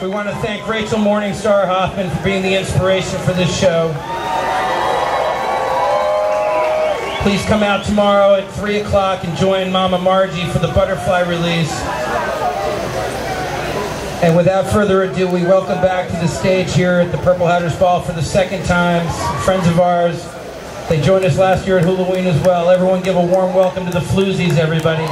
We want to thank Rachel Morningstar Hoffman for being the inspiration for this show. Please come out tomorrow at 3 o'clock and join Mama Margie for the butterfly release. And without further ado, we welcome back to the stage here at the Purple Hatters Ball for the second time, friends of ours. They joined us last year at Halloween as well. Everyone give a warm welcome to the Floozies, everybody.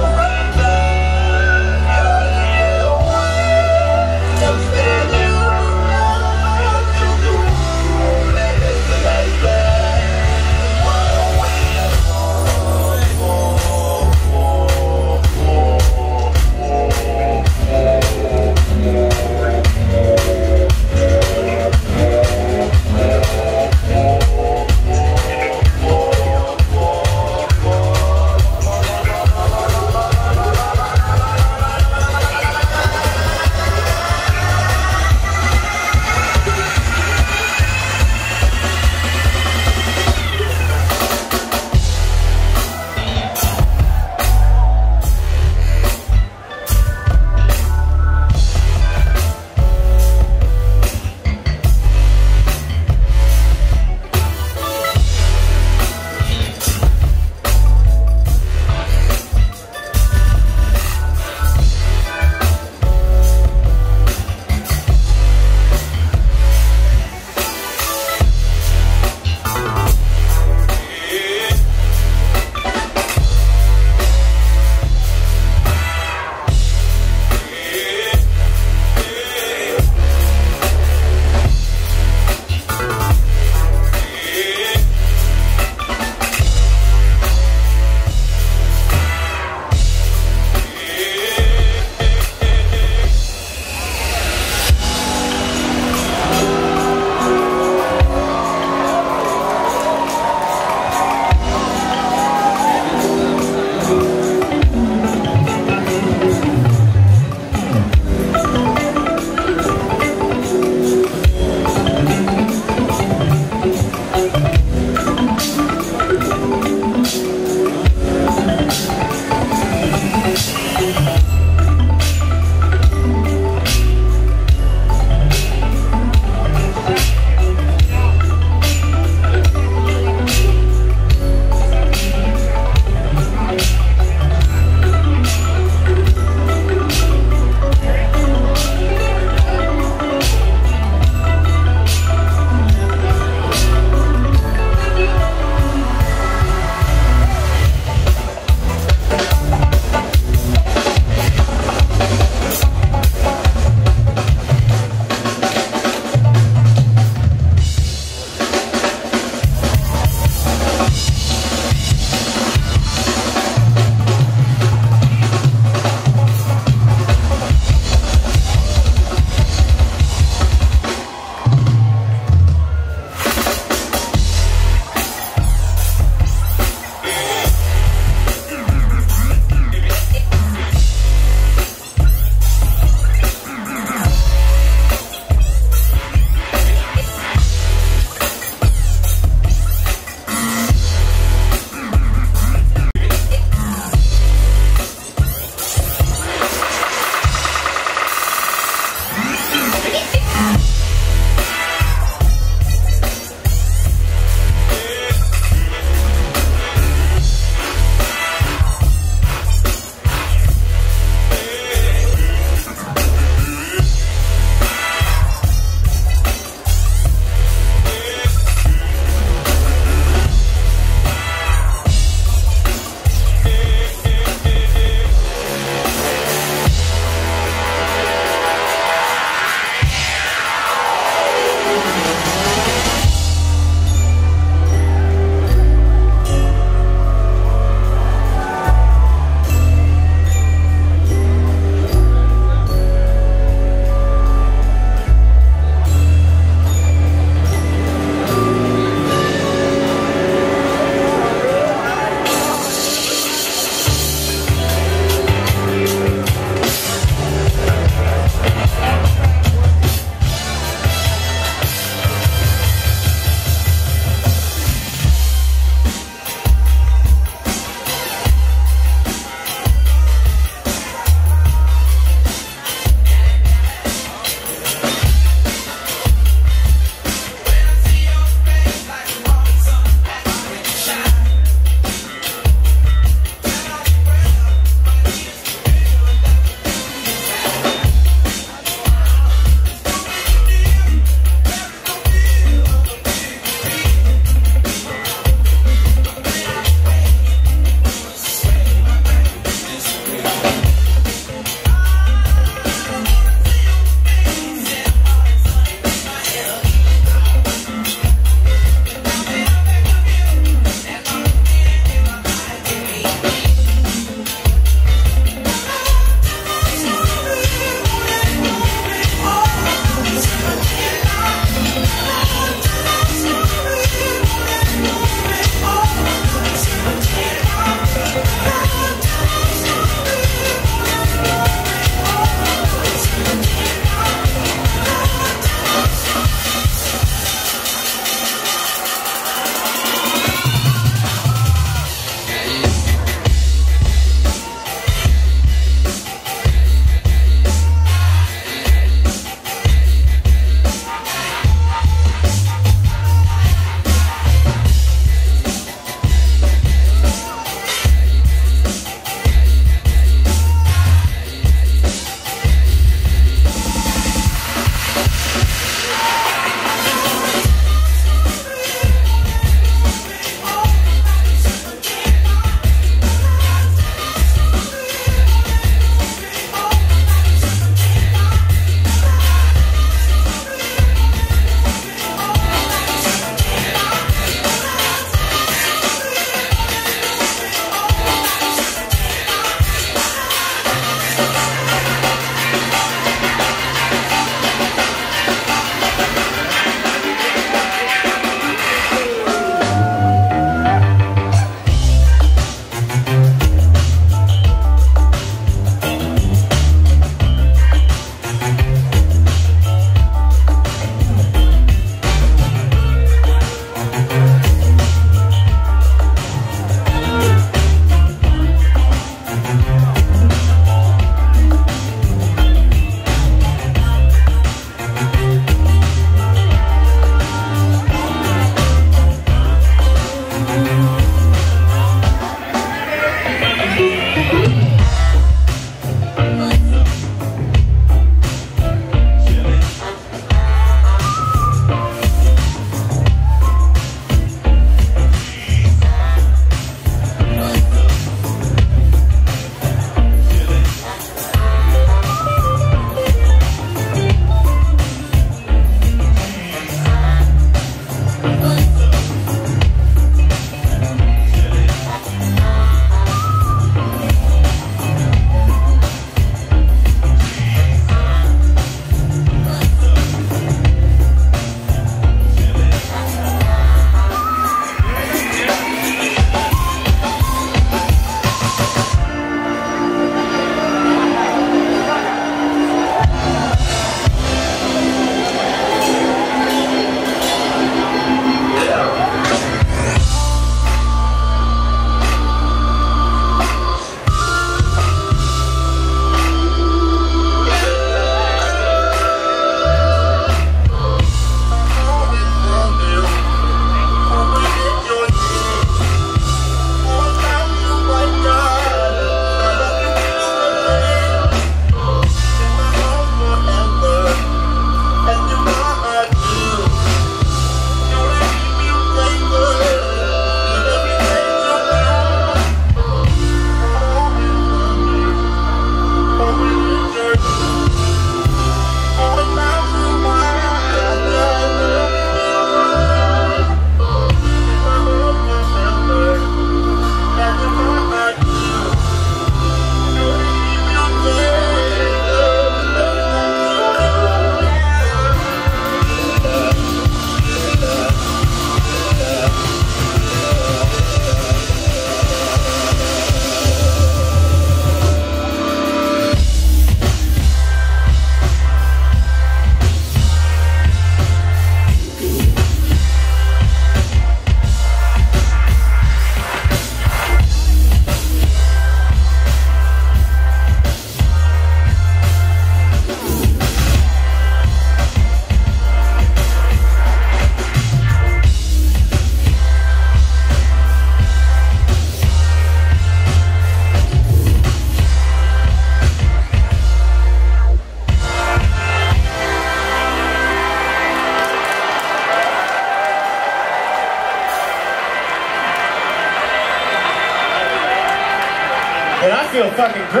Fucking great.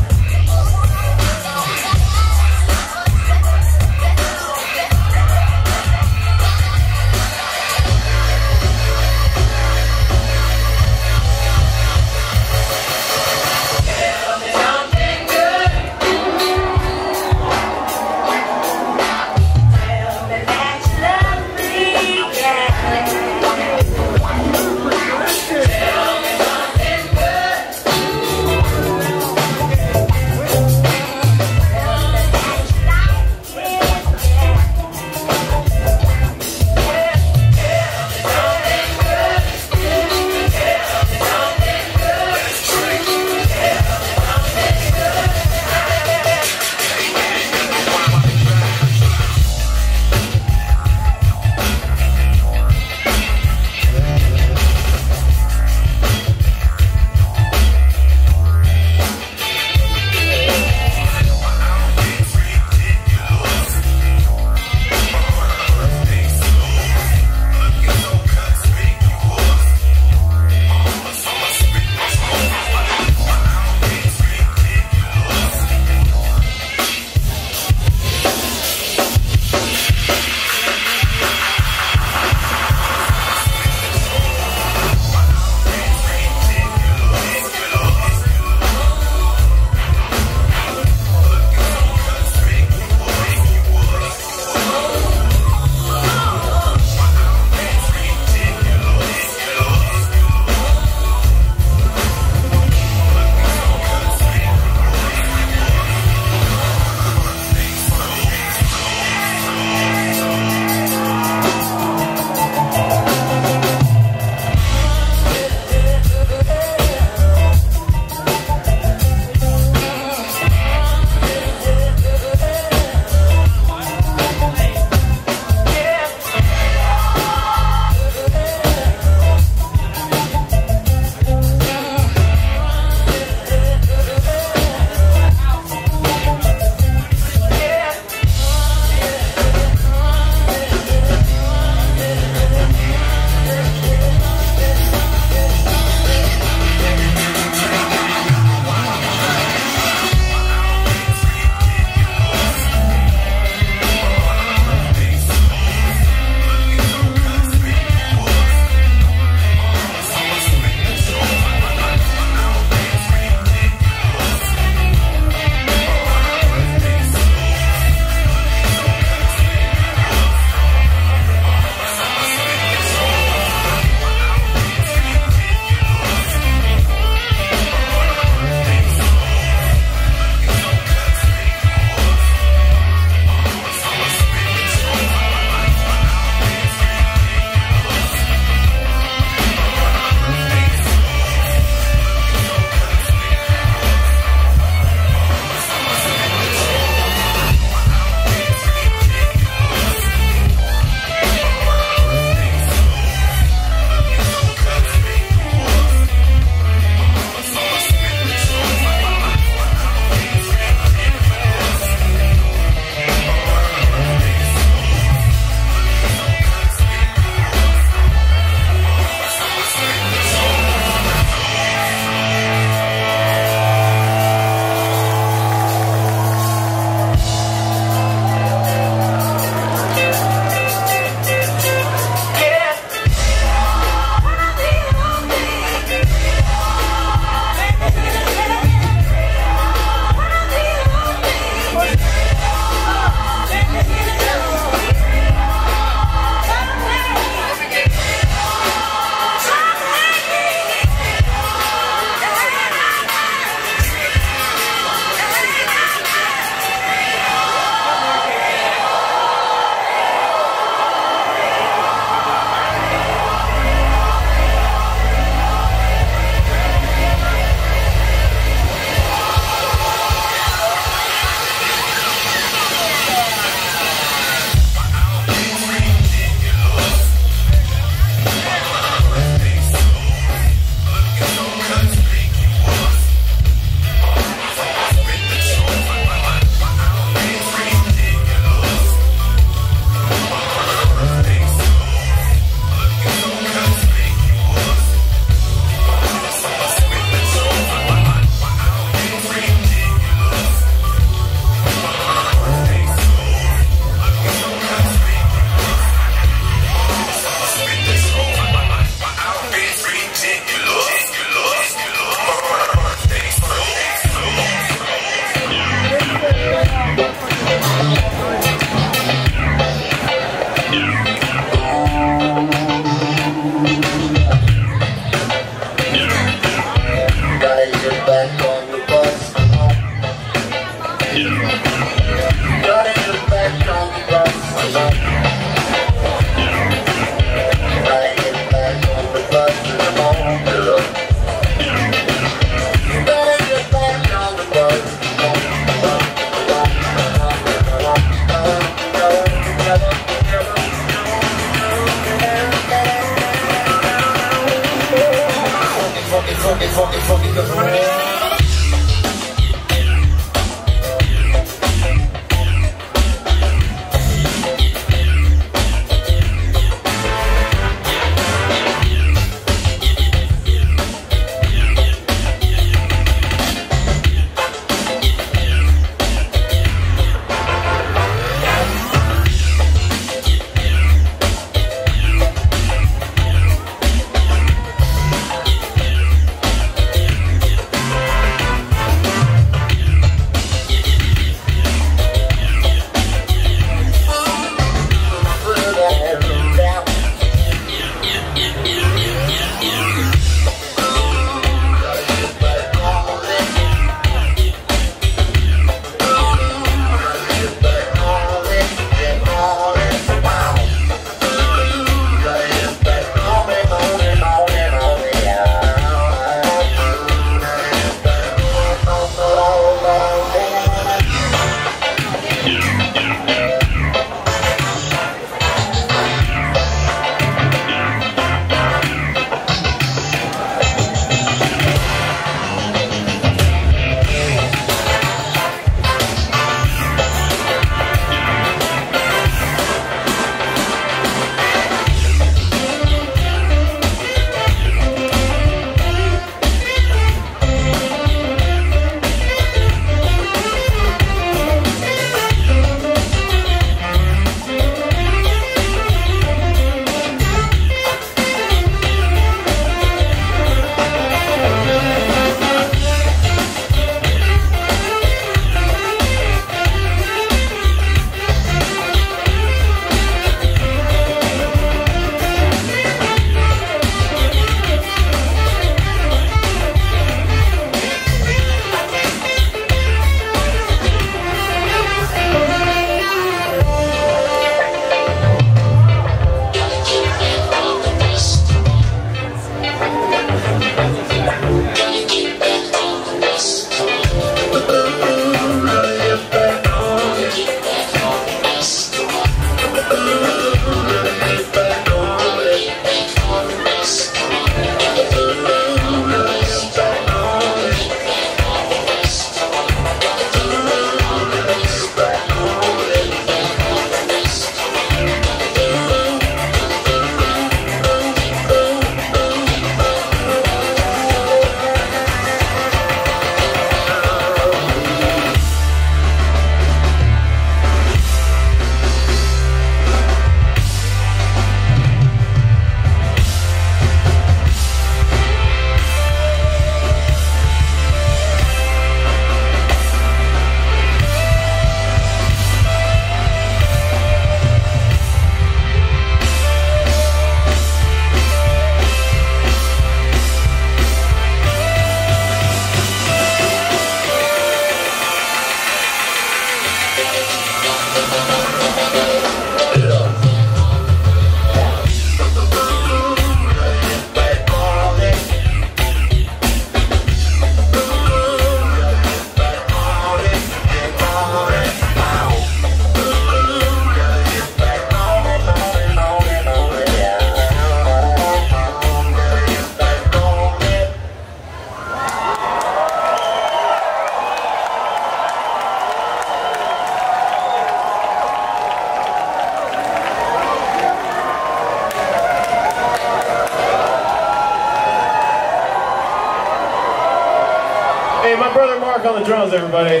Everybody.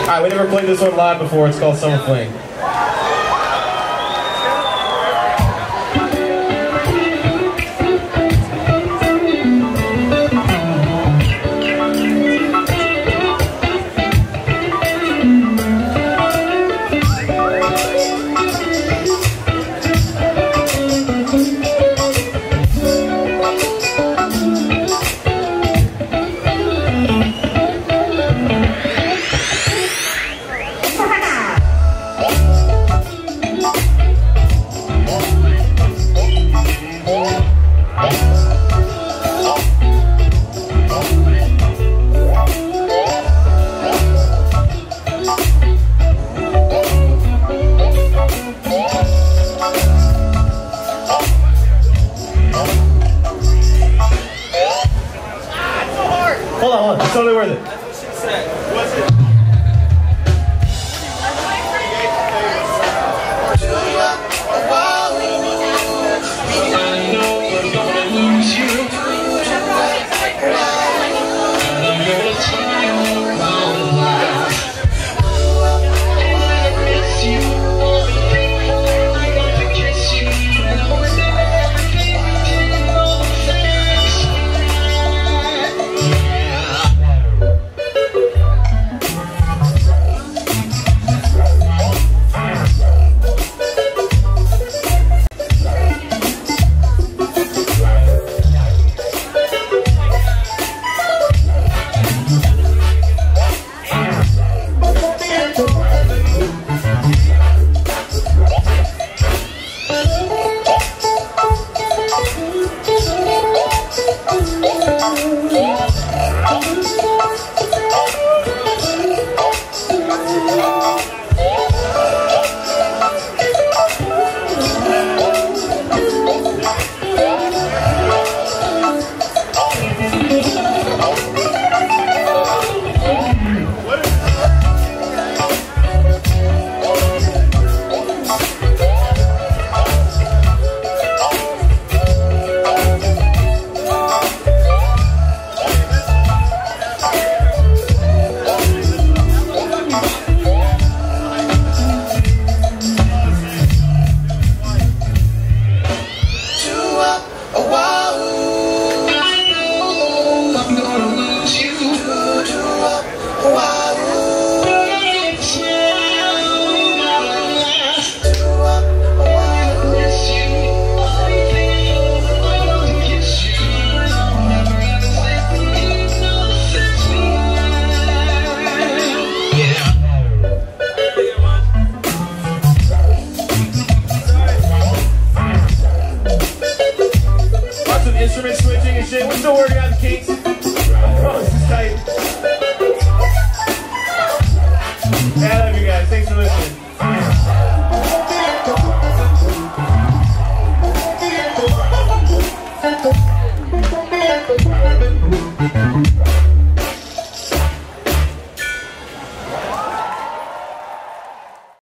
Alright, we never played this one live before. It's called Summer Fling.